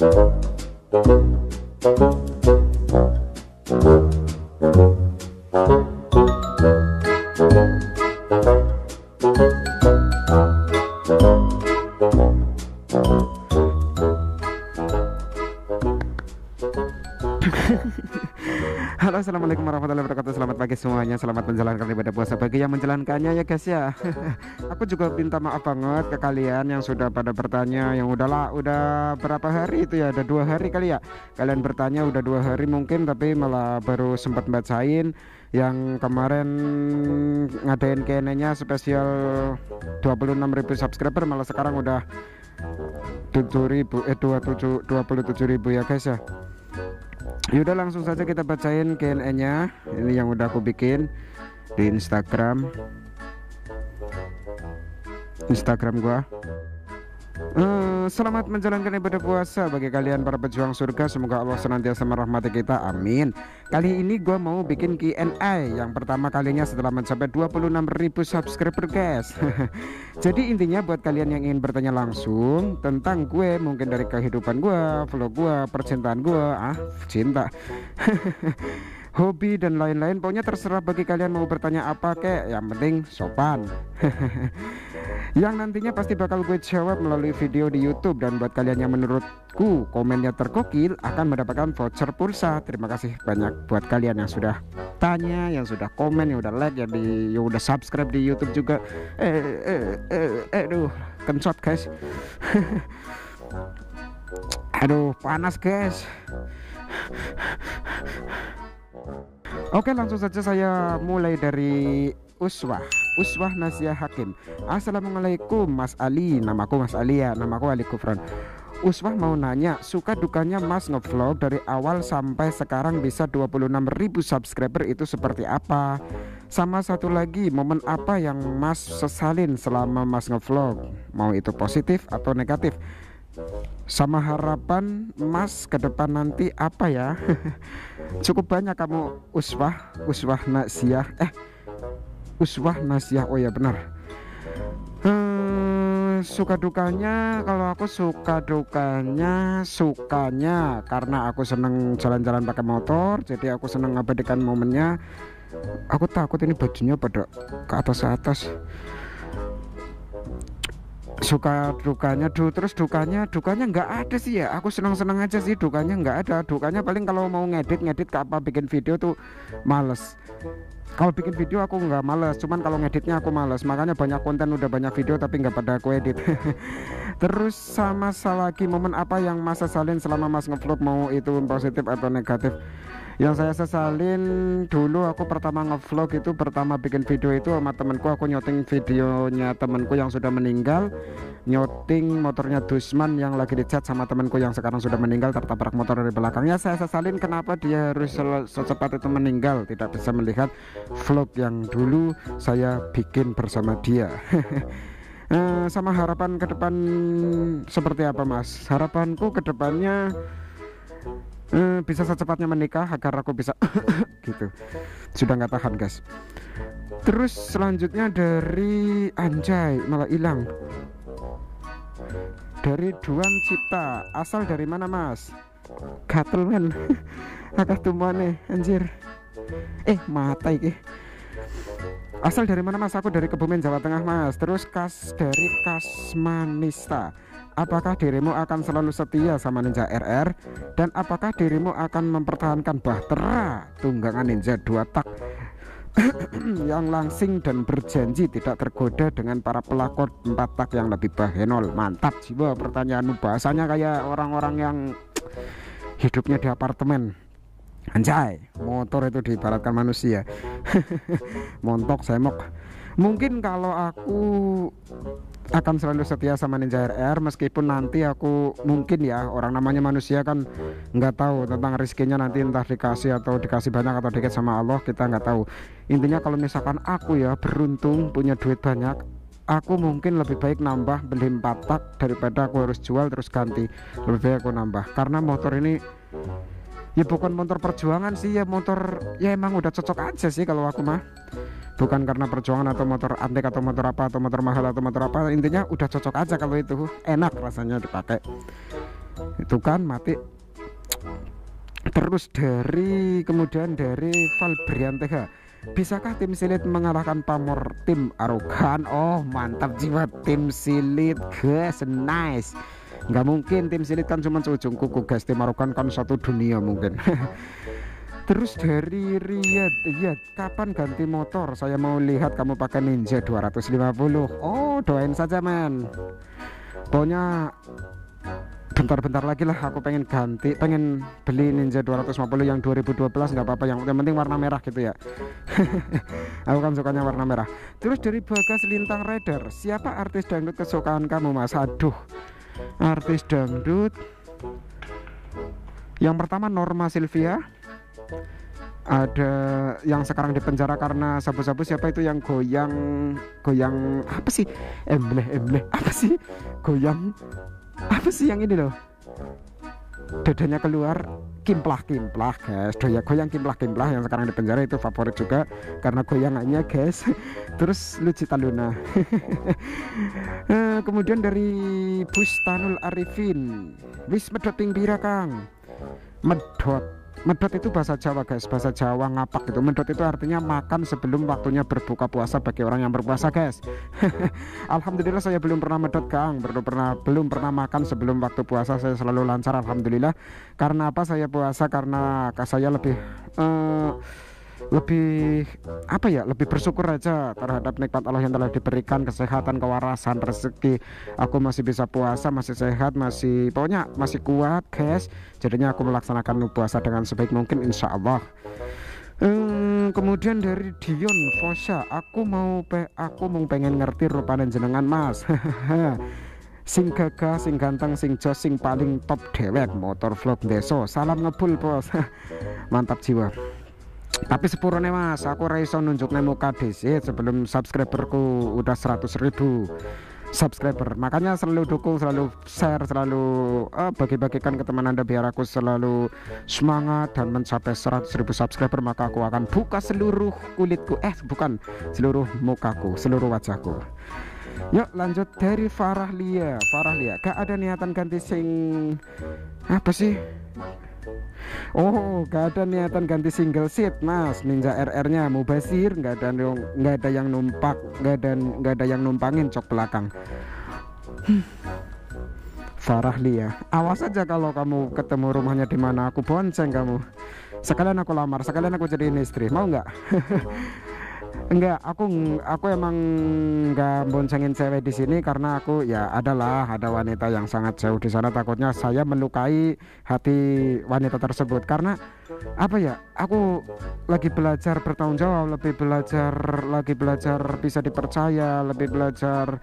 Halo yang menjalankannya ya guys ya. Aku juga minta maaf banget ke kalian Yang sudah pada bertanya Yang udahlah udah berapa hari itu ya? Ada dua hari kali ya? Kalian bertanya udah dua hari mungkin Tapi malah baru sempat bacain yang kemarin ngadain KNN spesial 26.000 subscriber malah sekarang udah 7.000 eh 27 27.000 ya guys ya. Yaudah langsung saja kita bacain KNE nya Ini yang udah aku bikin Di Instagram. Instagram gua. Uh, Selamat menjalankan ibadah puasa Bagi kalian para pejuang surga. Semoga Allah senantiasa merahmati kita. Amin. Kali ini gua mau bikin Q&A Yang pertama kalinya setelah mencapai 26.000 subscriber guys. Jadi intinya buat kalian yang ingin bertanya langsung Tentang gue mungkin dari kehidupan gue Vlog gue, percintaan gue Ah cinta hobi dan lain-lain. Pokoknya terserah bagi kalian mau bertanya apa kek yang penting sopan. Yang nantinya pasti bakal gue jawab melalui video di YouTube. Dan buat kalian yang menurutku komennya terkokil akan mendapatkan voucher pulsa. Terima kasih banyak buat kalian yang sudah tanya yang sudah komen yang udah like yang di yang udah subscribe di YouTube juga. Eh eh eh, eh aduh kencot guys. Aduh panas guys Oke langsung saja saya mulai dari Uswah. Uswah Nasya Hakim. Assalamualaikum Mas Ali. Namaku Mas Ali ya. Namaku Ali Kufran Uswah mau nanya Suka dukanya Mas ngevlog dari awal sampai sekarang bisa 26.000 subscriber itu seperti apa? Sama satu lagi Momen apa yang Mas sesalin selama Mas ngevlog Mau itu positif atau negatif sama harapan Mas ke depan nanti apa ya? Cukup banyak kamu uswah uswah nasiah eh uswah nasiah oh ya benar. Hmm, suka dukanya kalau aku suka dukanya sukanya. Karena aku seneng jalan-jalan pakai motor jadi aku seneng ngabadikan momennya. Aku takut ini bajunya pada ke atas atas suka dukanya du terus dukanya dukanya nggak ada sih ya. Aku senang senang aja sih dukanya nggak ada. Dukanya paling kalau mau ngedit ngedit ke apa bikin video tuh males. Kalau bikin video aku nggak males cuman kalau ngeditnya aku males. Makanya banyak konten udah banyak video tapi nggak pada aku edit. Terus sama lagi momen apa yang masa salin selama mas ngevlog mau itu positif atau negatif yang saya sesalin dulu aku pertama ngevlog itu pertama bikin video itu sama temenku aku nyoting videonya temenku yang sudah meninggal. Nyoting motornya Dusman yang lagi dicat sama temenku yang sekarang sudah meninggal tertabrak motor dari belakangnya saya sesalin kenapa dia harus secepat itu meninggal tidak bisa melihat vlog yang dulu saya bikin bersama dia. Eh, sama harapan ke depan seperti apa mas? Harapanku ke depannya hmm, bisa secepatnya menikah agar aku bisa gitu. Sudah nggak tahan guys. Terus selanjutnya dari Anjay malah hilang. Dari Duan Cipta. Asal dari mana mas? Gatel men. Akah tumane anjir. Eh mata iki. Asal dari mana mas? Aku dari Kebumen Jawa Tengah mas. Terus kas dari Kasmanista apakah dirimu akan selalu setia sama Ninja RR dan apakah dirimu akan mempertahankan Bahtera tunggangan Ninja dua tak yang langsing dan berjanji tidak tergoda dengan para pelakor empat tak yang lebih bahenol? Mantap jiwa pertanyaan bahasanya kayak orang-orang yang hidupnya di apartemen. Anjay motor itu diibaratkan manusia. Montok semok mungkin kalau aku akan selalu setia sama Ninja RR meskipun nanti aku mungkin ya orang namanya manusia kan nggak tahu tentang rezekinya nanti entah dikasih atau dikasih banyak atau dikit sama Allah kita nggak tahu. Intinya kalau misalkan aku ya beruntung punya duit banyak aku mungkin lebih baik nambah beli empat tak daripada aku harus jual terus ganti. Lebih baik aku nambah. Karena motor ini ya bukan motor perjuangan sih ya motor ya emang udah cocok aja sih kalau aku mah bukan karena perjuangan atau motor antik atau motor apa atau motor mahal atau motor apa intinya udah cocok aja kalau itu. Enak rasanya dipakai. Itu kan mati. Terus dari kemudian dari Valbriantega bisakah tim silit mengalahkan pamor tim arogan? Oh mantap jiwa tim silit guys nice. Nggak mungkin tim silit kan cuma seujung kuku guys. Tim arogan kan satu dunia mungkin terus dari Riyad iya kapan ganti motor? Saya mau lihat kamu pakai Ninja 250 oh doain saja men. Pokoknya bentar-bentar lagi lah aku pengen ganti pengen beli Ninja 250 yang 2012 nggak apa-apa. Yang, yang penting warna merah gitu ya. Aku kan sukanya warna merah. Terus dari Bagas Lintang Rider siapa artis dangdut kesukaan kamu mas? Aduh artis dangdut. Yang pertama Norma Silvia ada yang sekarang di penjara karena sabu-sabu siapa itu yang goyang goyang apa sih? Embleh embleh apa sih? Goyang apa sih yang ini loh? Dadanya keluar kimplah kimplah guys. Doya goyang kimplah kimplah yang sekarang di penjara itu favorit juga karena goyangannya guys. Terus Lucita Luna. Eh, kemudian dari Bustanul Arifin. Wis medot pira kang. Medot medot itu bahasa Jawa guys. Bahasa Jawa ngapak itu medot itu artinya makan sebelum waktunya berbuka puasa bagi orang yang berpuasa guys. Alhamdulillah saya belum pernah medot Kang. Belum pernah belum pernah makan sebelum waktu puasa. Saya selalu lancar Alhamdulillah. Karena apa? Saya puasa karena saya lebih uh, lebih apa ya lebih bersyukur aja terhadap nikmat Allah yang telah diberikan kesehatan kewarasan rezeki aku masih bisa puasa masih sehat masih pokoknya masih kuat guys jadinya aku melaksanakan puasa dengan sebaik mungkin insya Allah Hmm, kemudian dari Dion Fosha, aku mau pe aku mau pengen ngerti rupanya jenengan Mas. sing gagah, sing ganteng, sing jos, sing paling top dewek motor vlog deso. Salam ngebul bos. Mantap jiwa tapi sepurone mas aku raiso nunjuk muka DC sebelum subscriberku udah 100 ribu subscriber. Makanya selalu dukung selalu share selalu uh, bagi-bagikan ke teman anda biar aku selalu semangat dan mencapai 100 ribu subscriber maka aku akan buka seluruh kulitku. Eh bukan seluruh mukaku seluruh wajahku. Yuk lanjut dari Farah Lia Farah Lia gak ada niatan ganti sing apa sih Oh, gak ada niatan ganti single seat, Mas. Ninja RR-nya mubazir, nggak ada nggak ada yang numpak, nggak ada nggak ada yang numpangin cok belakang. Hmm. Farah Lia, awas aja kalau kamu ketemu rumahnya di mana aku bonceng kamu. Sekalian aku lamar, sekalian aku jadi istri, mau nggak? Enggak, aku aku emang nggak boncengin cewek di sini karena aku ya adalah ada wanita yang sangat jauh di sana. Takutnya saya melukai hati wanita tersebut karena apa ya aku lagi belajar bertanggung jawab lebih belajar lagi belajar bisa dipercaya lebih belajar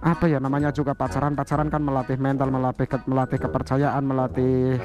apa ya namanya juga pacaran. Pacaran kan melatih mental melatih melatih kepercayaan melatih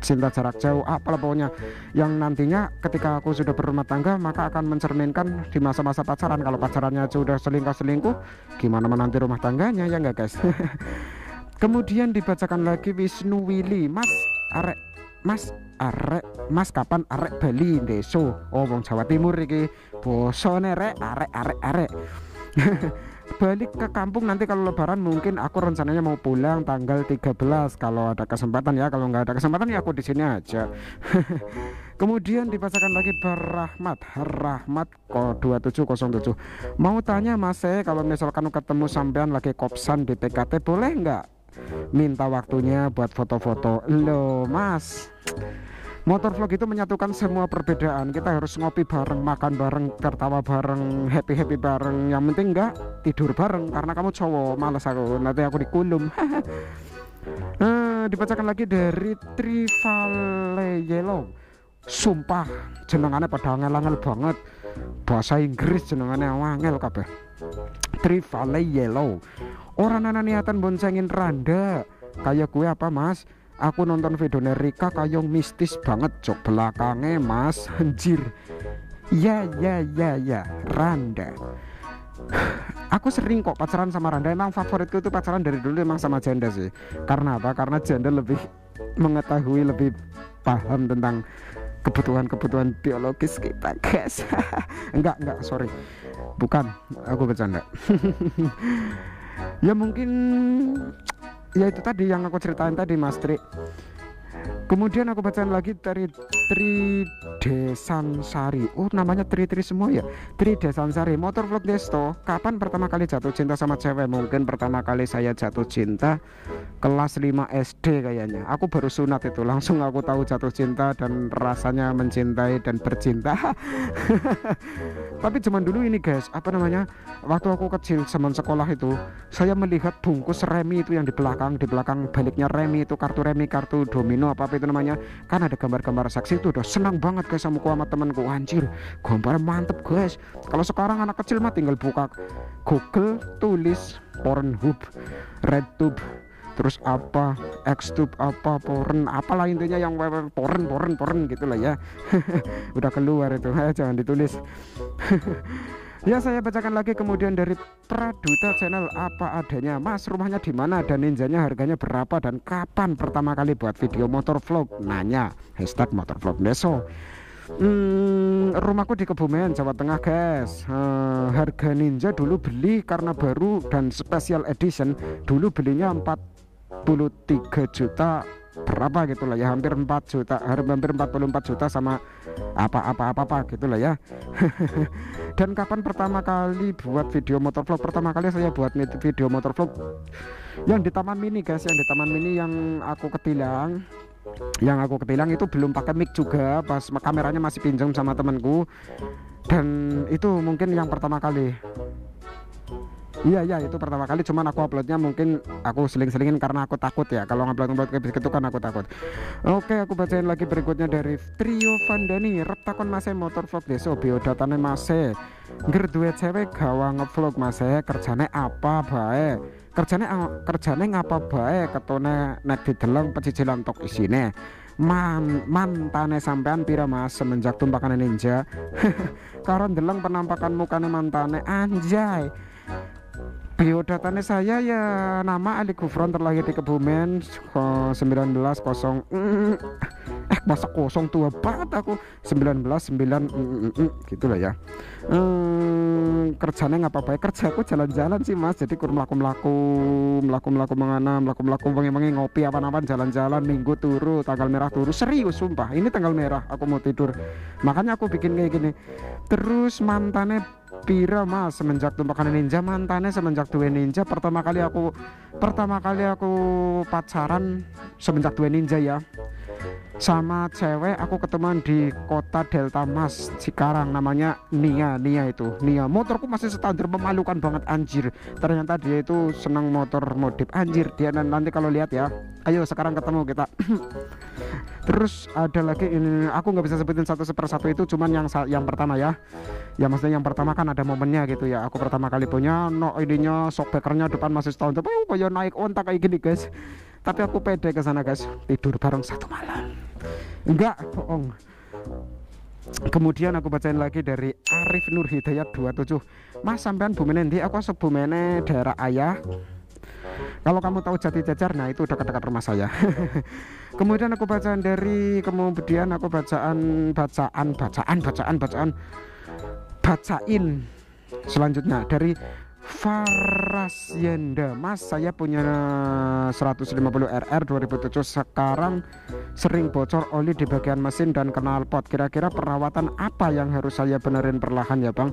cinta jarak jauh apalah pokoknya. Yang nantinya ketika aku sudah berumah tangga maka akan mencerminkan di masa-masa pacaran. Kalau pacarannya sudah selingkuh-selingkuh gimana menanti rumah tangganya ya enggak guys? Kemudian dibacakan lagi Wisnu Willy Mas arek Mas arek Mas kapan arek Bali deso oh wong Jawa Timur iki bosone rek arek arek arek balik ke kampung nanti kalau lebaran mungkin aku rencananya mau pulang tanggal 13 kalau ada kesempatan ya kalau nggak ada kesempatan ya aku di sini aja. Kemudian dibacakan lagi berrahmat rahmat kok 2707 mau tanya mas saya kalau misalkan ketemu sampean lagi kopsan di PKT boleh nggak minta waktunya buat foto-foto? Lo mas Motor vlog itu menyatukan semua perbedaan. Kita harus ngopi bareng, makan bareng, tertawa bareng, happy-happy bareng. Yang penting enggak tidur bareng karena kamu cowok. Males aku, nanti aku dikulum. nah, dibacakan lagi dari Trivale Yellow. Sumpah, jenengannya pada angel-angel banget. Bahasa Inggris jenengannya angel kabeh. Trivale Yellow. Orang anak niatan boncengin Randa. Kayak gue apa, Mas? Aku nonton video Rika kayong mistis banget jok belakangnya mas. Anjir. Ya ya ya ya. Randa. Aku sering kok pacaran sama Randa. Emang favoritku itu pacaran dari dulu emang sama Janda sih. Karena apa? Karena Janda lebih mengetahui lebih paham tentang kebutuhan-kebutuhan biologis kita guys. Enggak enggak sorry. Bukan aku bercanda. Ya mungkin ya itu tadi yang aku ceritain tadi Mas Tri. Kemudian aku bacain lagi dari Tri Desansari oh namanya Tri Tri semua ya? Tri Desansari motor vlog desto kapan pertama kali jatuh cinta sama cewek? Mungkin pertama kali saya jatuh cinta kelas 5 SD kayaknya. Aku baru sunat itu langsung aku tahu jatuh cinta dan rasanya mencintai dan bercinta. Tapi zaman dulu ini guys apa namanya waktu aku kecil zaman sekolah itu saya melihat bungkus remi itu yang di belakang di belakang baliknya remi itu kartu remi kartu domino apa, -apa itu namanya. Kan ada gambar-gambar saksi itu udah senang banget guys sama ku sama temanku. Anjir gambarnya mantep guys. Kalau sekarang anak kecil mah tinggal buka Google tulis Pornhub RedTube terus apa Xtube apa porn apalah intinya yang porn porn porn gitulah ya. Udah keluar itu jangan ditulis Ya saya bacakan lagi kemudian dari Praduta Channel apa adanya Mas rumahnya di mana dan ninjanya harganya berapa dan kapan pertama kali buat video motor vlog nanya hashtag motor vlog beso Hmm, rumahku di Kebumen, Jawa Tengah, guys. Uh, harga Ninja dulu beli karena baru dan special edition. Dulu belinya 43 juta berapa gitu lah ya hampir 4 juta hampir 44 juta sama apa-apa apa-apa gitulah ya. Dan kapan pertama kali buat video motor vlog? Pertama kali saya buat video motor vlog yang di taman mini guys yang di taman mini yang aku ketilang. Yang aku ketilang itu belum pakai mic juga pas kameranya masih pinjam sama temanku. Dan itu mungkin yang pertama kali Iya iya itu pertama kali cuman aku uploadnya mungkin aku seling-selingin karena aku takut ya. Kalau ngupload-ngupload kayak gitu kan aku takut. Oke aku bacain lagi berikutnya dari Trio Vandani retakon masih motor vlog deso biodatane masih. Ngger duwe cewek gawa ngevlog masih. Kerjane apa bae? Kerjane kerjane ngapa bae? Ketone nek dideleng pecicilan tok isine. Man mantane sampean pira mas semenjak tumpakan ninja? Karo ndeleng penampakan mukane mantane anjay biodatanya saya ya nama Ali Gufron terlahir di Kebumen 19 0 eh masa kosong tua banget aku. 19 9 mm, mm, mm, gitu lah ya. Hmm, kerjanya nggak apa-apa ya. Kerja aku jalan-jalan sih mas. Jadi kur melaku melaku melaku melaku mengana melaku melaku wangi wangi ngopi apa apa jalan-jalan minggu turu tanggal merah turu. Serius sumpah. Ini tanggal merah aku mau tidur. Makanya aku bikin kayak gini. Terus mantannya pira mas semenjak tumpakan ninja mantannya semenjak dua ninja. Pertama kali aku pertama kali aku pacaran semenjak dua ninja ya sama cewek aku ketemuan di kota Delta Mas sekarang namanya Nia Nia itu. Nia motorku masih standar memalukan banget anjir. Ternyata dia itu senang motor modif. Anjir dia nanti kalau lihat ya. Ayo sekarang ketemu kita. Terus ada lagi ini aku nggak bisa sebutin satu persatu itu cuman yang yang pertama ya. Ya maksudnya yang pertama kan ada momennya gitu ya. Aku pertama kali punya no idenya shock depan masih tapi aku kayak naik ontak kayak gini guys. Tapi aku pede ke sana guys. Tidur bareng satu malam enggak bohong. Kemudian aku bacain lagi dari Arif Nur Hidayat 27 mas sampean bumenendi aku sebumene daerah ayah. Kalau kamu tahu jati jajar nah itu dekat-dekat rumah saya. Kemudian aku bacaan dari kemudian aku bacaan bacaan bacaan bacaan bacaan. Bacain selanjutnya dari Faras Yenda. Mas saya punya 150 RR 2007 sekarang sering bocor oli di bagian mesin dan knalpot kira-kira perawatan apa yang harus saya benerin perlahan ya Bang?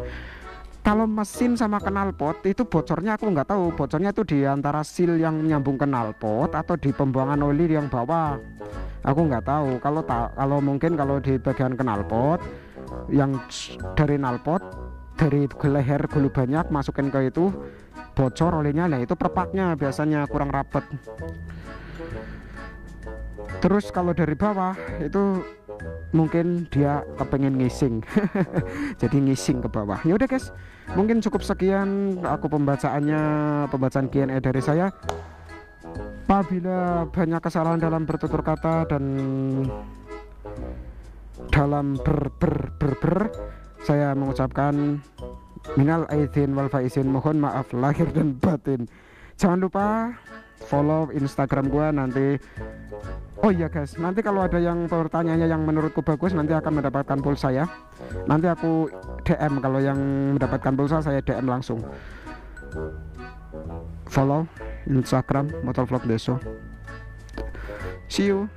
Kalau mesin sama knalpot itu bocornya aku nggak tahu. Bocornya itu di antara seal yang menyambung knalpot atau di pembuangan oli yang bawah. Aku nggak tahu. Kalau tak kalau mungkin kalau di bagian knalpot yang dari knalpot dari leher dulu banyak masukin ke itu. Bocor olehnya nah itu perpaknya biasanya kurang rapet. Terus kalau dari bawah itu mungkin dia kepengen ngising. Jadi ngising ke bawah. Ya udah guys. Mungkin cukup sekian aku pembacaannya pembacaan Q&A dari saya. Apabila banyak kesalahan dalam bertutur kata dan dalam ber ber ber, ber saya mengucapkan minal aidin wal faizin mohon maaf lahir dan batin. Jangan lupa follow instagram gua nanti. Oh iya guys nanti kalau ada yang pertanyaannya yang menurutku bagus nanti akan mendapatkan pulsa ya. Nanti aku DM kalau yang mendapatkan pulsa saya DM langsung. Follow Instagram motor vlog deso. See you